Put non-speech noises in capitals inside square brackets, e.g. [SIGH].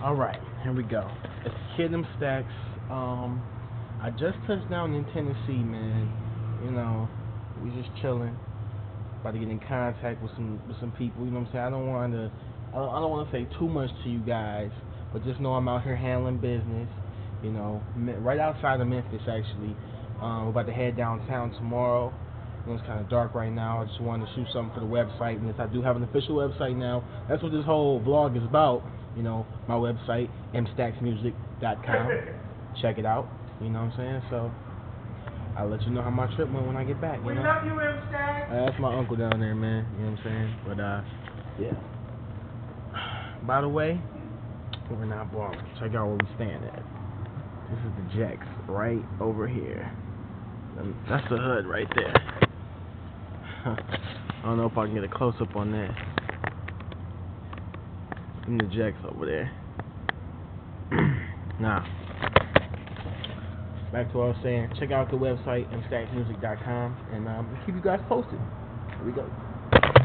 All right, here we go. It's Kid M Stacks. Um, I just touched down in Tennessee, man. You know, we just chilling. About to get in contact with some with some people. You know what I'm saying? I don't want to. I don't, want to say too much to you guys, but just know I'm out here handling business. You know, right outside of Memphis, actually. Um, we're about to head downtown tomorrow. You know, it's kind of dark right now. I just wanted to shoot something for the website, and yes, I do have an official website now. That's what this whole vlog is about. You know, my website, mstacksmusic.com. [LAUGHS] Check it out. You know what I'm saying? So I'll let you know how my trip went when I get back. You we know? love you, M Stacks. Uh, that's my uncle down there, man. You know what I'm saying? But uh, yeah. [SIGHS] By the way, we're not balling. Check out where we stand at. This is the Jacks right over here. And that's the hood right there. [LAUGHS] I don't know if I can get a close up on that. And the Jacks over there. [CLEARS THROAT] now, back to what I was saying. Check out the website, mstacksmusic.com, and um, keep you guys posted. Here we go.